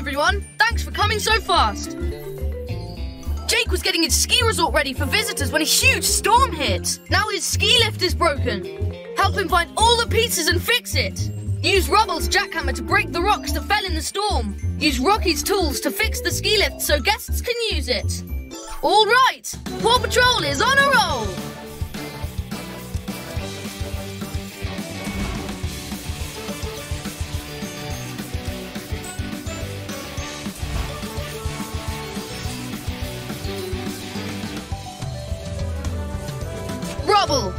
everyone! Thanks for coming so fast! Jake was getting his ski resort ready for visitors when a huge storm hit. Now his ski lift is broken. Help him find all the pieces and fix it. Use Rubble's jackhammer to break the rocks that fell in the storm. Use Rocky's tools to fix the ski lift so guests can use it. All right, Paw Patrol is on a roll. Rubble.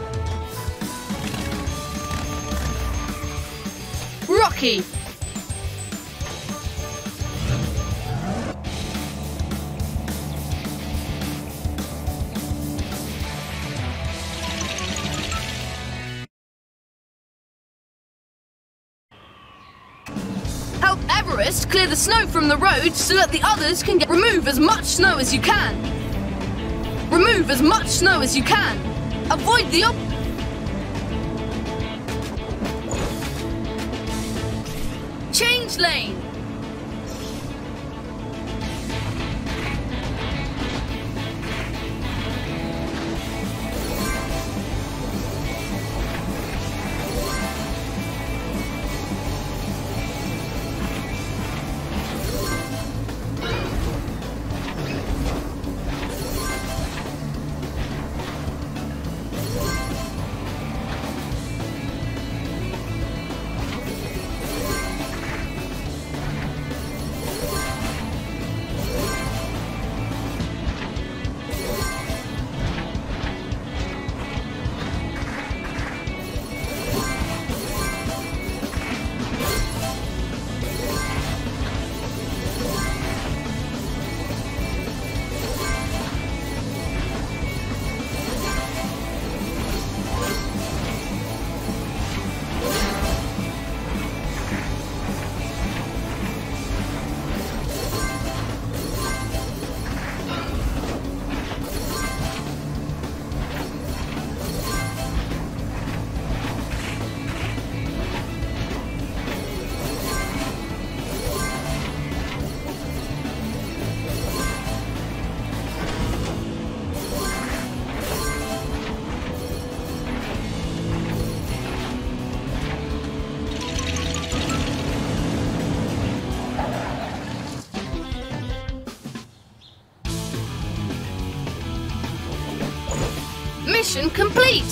Rocky. Help Everest clear the snow from the road so that the others can get remove as much snow as you can. Remove as much snow as you can. Avoid the ob Change lane. Mission complete!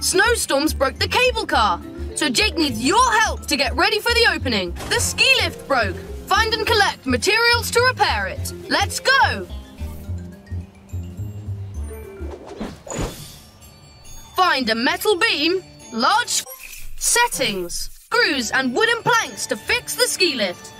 Snowstorms broke the cable car, so Jake needs your help to get ready for the opening. The ski lift broke. Find and collect materials to repair it. Let's go! Find a metal beam, large settings, screws and wooden planks to fix the ski lift.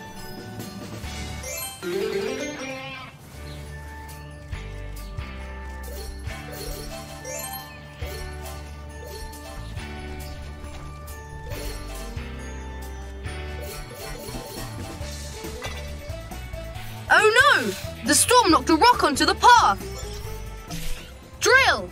Oh no! The storm knocked a rock onto the path. Drill!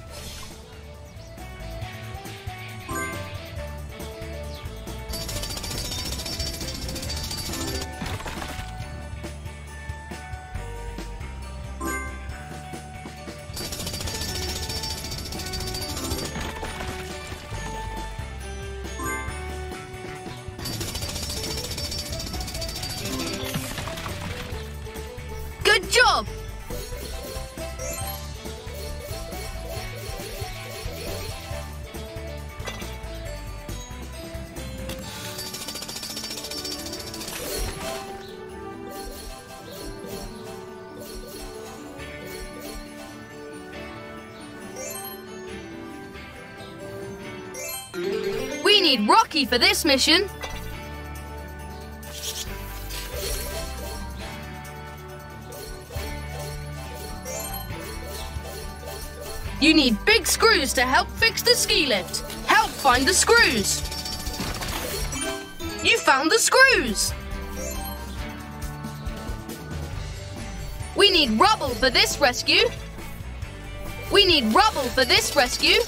need Rocky for this mission. You need big screws to help fix the ski lift. Help find the screws. You found the screws. We need rubble for this rescue. We need rubble for this rescue.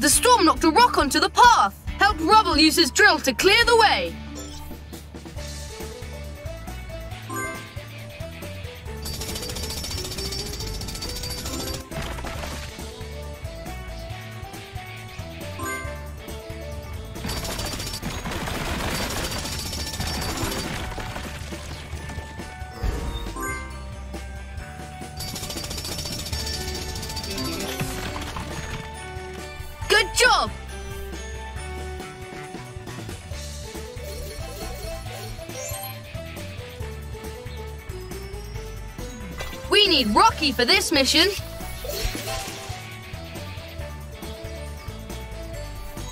The storm knocked a rock onto the path. Help Rubble use his drill to clear the way. Need Rocky for this mission.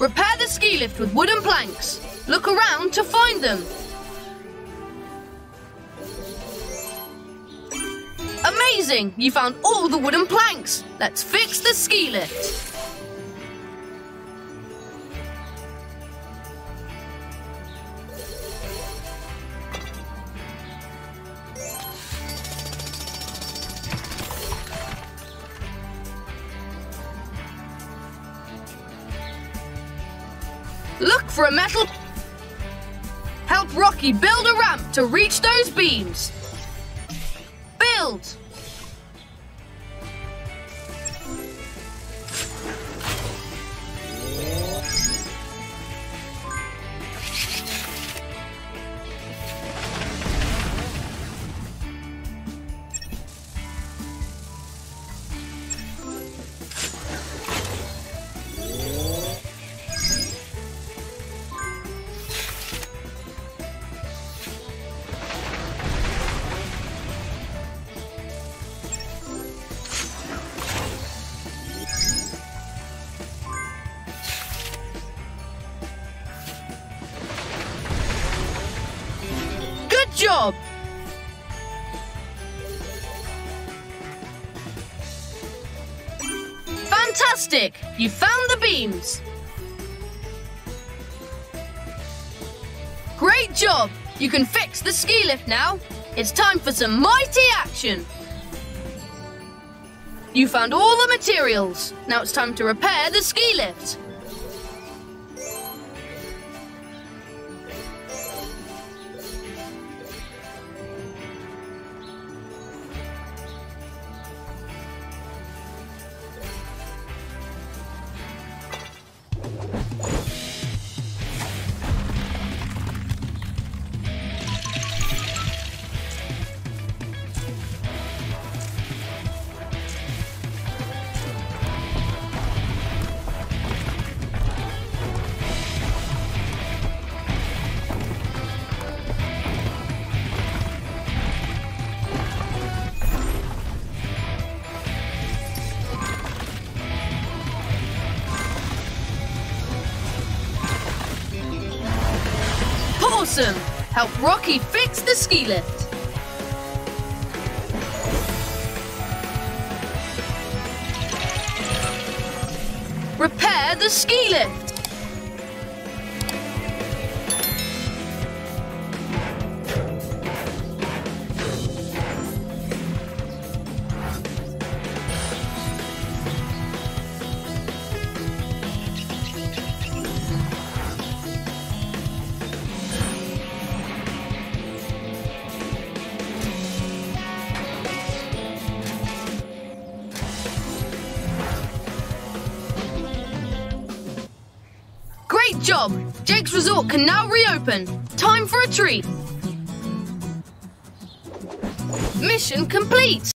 Repair the ski lift with wooden planks. Look around to find them. Amazing! You found all the wooden planks. Let's fix the ski lift. Look for a metal. Help Rocky build a ramp to reach those beams. Build. Job. Fantastic! You found the beams. Great job! You can fix the ski lift now. It's time for some mighty action. You found all the materials. Now it's time to repair the ski lift. Help Rocky fix the ski lift. Repair the ski lift. Job! Jake's Resort can now reopen. Time for a treat. Mission complete.